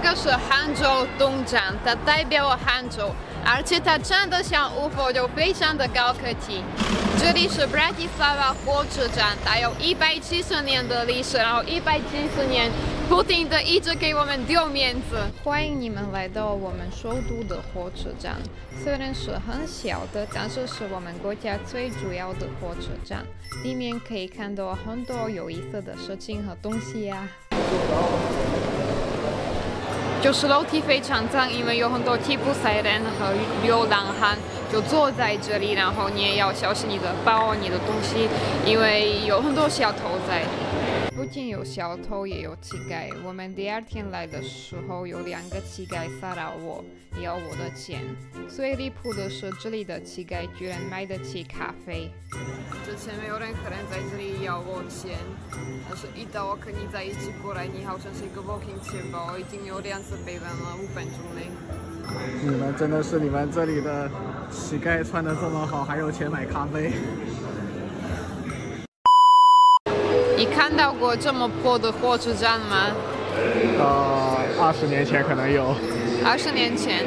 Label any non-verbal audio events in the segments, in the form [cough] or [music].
这个是杭州东站，它代表了杭州，而且它真的像 UFO，就非常的高科技。这里是 Bratislava 火车站，它有一百七十年的历史，然后一百七十年不停的一直给我们丢面子。欢迎你们来到我们首都的火车站，虽然是很小的，但是是我们国家最主要的火车站，里面可以看到很多有意思的事情和东西呀。就是楼梯非常脏，因为有很多替补赛人和流浪汉就坐在这里，然后你也要小心你的包、你的东西，因为有很多小偷在。不仅有小偷，也有乞丐。我们第二天来的时候，有两个乞丐骚扰我，要我的钱。最离谱的是，这里的乞丐居然买得起咖啡。之前没有任何人在这里要我钱，但是一到我跟你在一起过来，你好像是一个 walking 钱包，已经有两次被问了五分钟内。你们真的是你们这里的乞丐穿的这么好，还有钱买咖啡？你看到过这么破的火车站吗？呃，二十年前可能有。二十年前，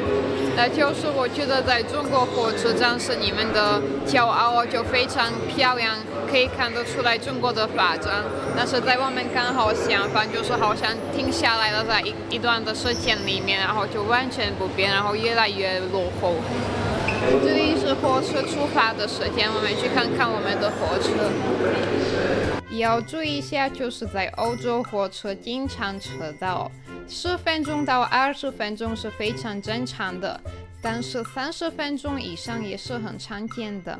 那就是我觉得在中国火车站是你们的骄傲，就非常漂亮，可以看得出来中国的发展。但是在我们刚好相反，就是好像停下来了，在一一段的时间里面，然后就完全不变，然后越来越落后。这里是火车出发的时间，我们去看看我们的火车。要注意一下，就是在欧洲火车经常迟到，十分钟到二十分钟是非常正常的，但是三十分钟以上也是很常见的。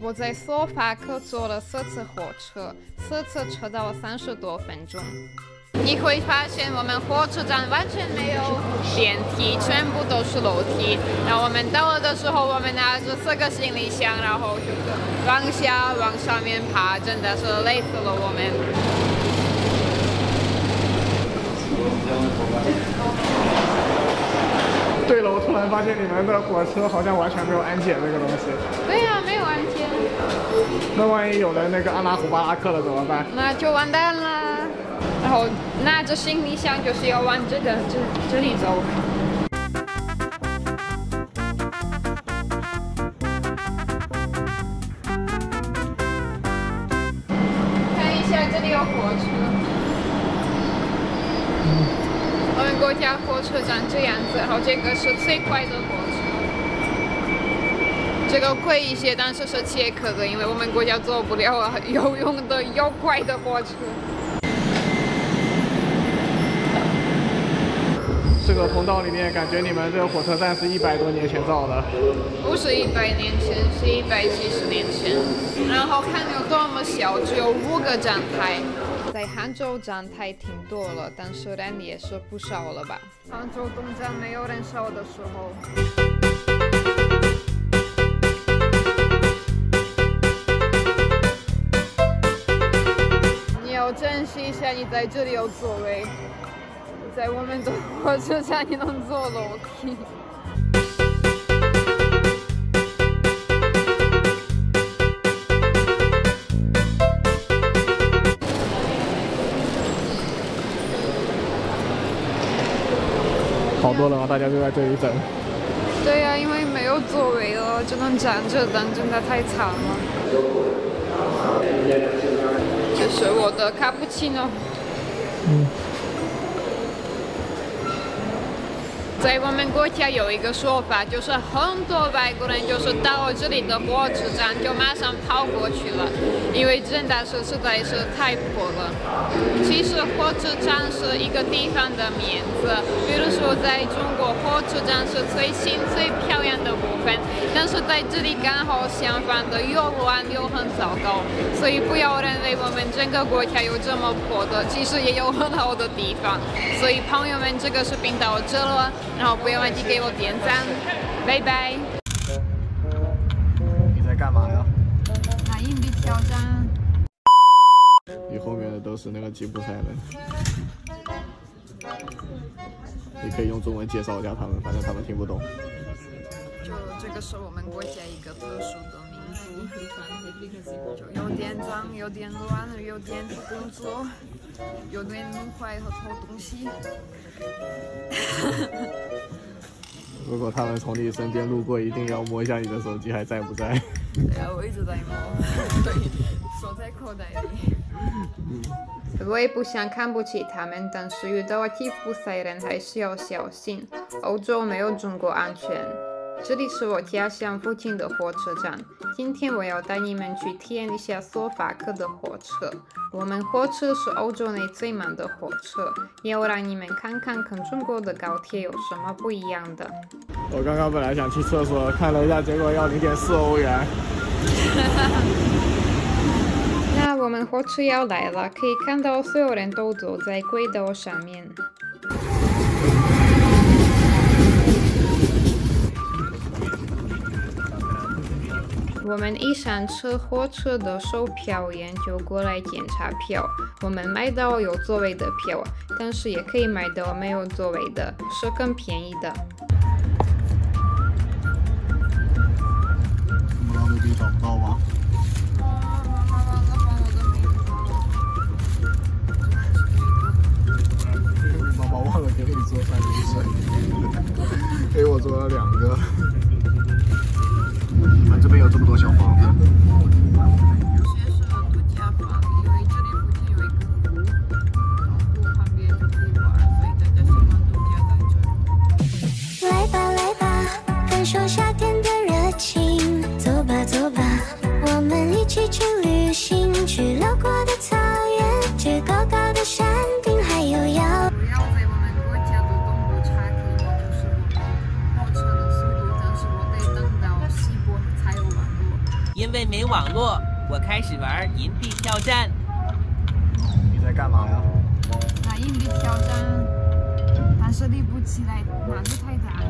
我在索法克坐了四次火车，四次迟到三十多分钟。你会发现我们火车站完全没有电梯，全部都是楼梯。然后我们到了的时候，我们拿着四个行李箱，然后就是往下往上面爬，真的是累死了我们。对了，我突然发现你们的火车好像完全没有安检这个东西。对呀，没有安检。那万一有了那个阿拉胡巴拉克了怎么办？那就完蛋了。然后拿着行李箱就是要往这个这这里走。看一下这里有火车。我们国家火车长这样子，然后这个是最快的火车。这个贵一些，但是是切克的，因为我们国家做不了有用的又快的火车。这个通道里面，感觉你们这个火车站是一百多年前造的。不是一百年前，是一百七十年前。然后看有多么小，只有五个站台。在杭州站台挺多了，但是人也是不少了吧？杭州东站没有人少的时候。你要珍惜一下，你在这里有座位。在 [laughs] 我们的火车站，你能坐楼梯。好多人啊，大家就在这里等。对呀，因为没有座位了，只能站着等，真的太惨了。这是我的卡布奇诺。嗯。在我们国家有一个说法，就是很多外国人就是到了这里的火车站就马上跑过去了，因为真的是实在是太破了。其实火车站是一个地方的名字，比如说在中国国火车站是最新最漂亮的部分，但是在这里刚好相反的又乱又很糟糕，所以不要认为我们整个国家有这么破的，其实也有很好的地方。所以朋友们，这个视频到这了。然后不要忘记给我点赞，拜拜。你在干嘛呀？拿硬币挑战。你后面的都是那个吉普赛人。你可以用中文介绍一下他们，反正他们听不懂。就这个是我们国家一个特殊的民族，就有点脏，有点乱，有点工作，有点弄坏和偷东西。如果他们从你身边路过，一定要摸一下你的手机还在不在。对啊，我一直在摸，对，手在口袋里。我也不想看不起他们，但是遇到欺负赛人还是要小心。欧洲没有中国安全。这里是我家乡附近的火车站。今天我要带你们去体验一下索法克的火车。我们火车是欧洲内最慢的火车，也要让你们看看跟中国的高铁有什么不一样的。我刚刚本来想去厕所看了一下，结果要零点四欧元。[laughs] 我们火车要来了，可以看到所有人都坐在轨道上面。我们一上车，火车的售票员就过来检查票。我们买到有座位的票，但是也可以买到没有座位的，是更便宜的。给我做了两个。因为没网络，我开始玩银币挑战。你在干嘛呀？拿硬币挑战，但是立不起来，难度太大。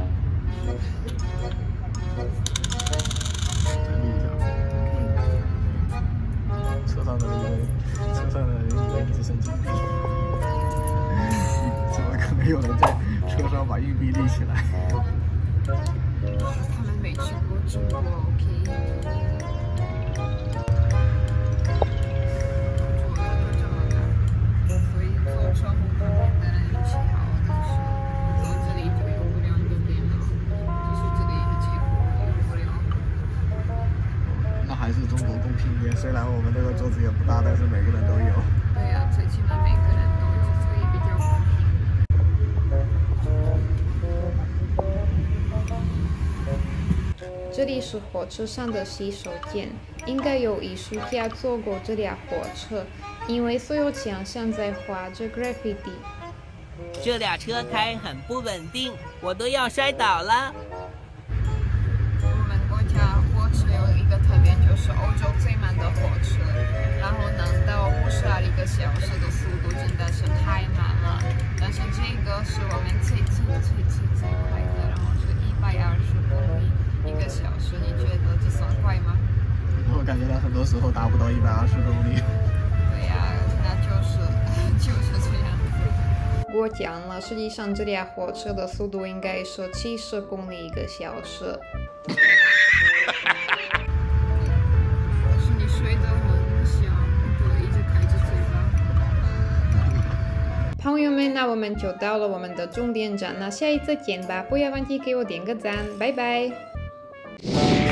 车上的人以为，车上的人以为你是神经病。[laughs] 怎么可能有人在车上把硬币立起来？这里是火车上的洗手间，应该有艺术家坐过这辆火车，因为所有墙上在画着 graffiti。这辆车开很不稳定，我都要摔倒了。我们国家火车有一个特点，就是欧洲最慢的火车，然后能到五十二一个小时的速度真的是太慢了。但是这个是我们最最最最最快的，然后是一百二十公里一个小时，你觉得这算快吗？我感觉到很多时候达不到一百二十公里。对呀、那就是 [laughs] 就是这样子。我讲了，实际上这辆火车的速度应该是七十公里一个小时。[laughs] 但是你睡得很香，一直开着嘴巴。朋友们，那我们就到了我们的终点站，那下一次见吧！不要忘记给我点个赞，拜拜。Música